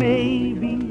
Maybe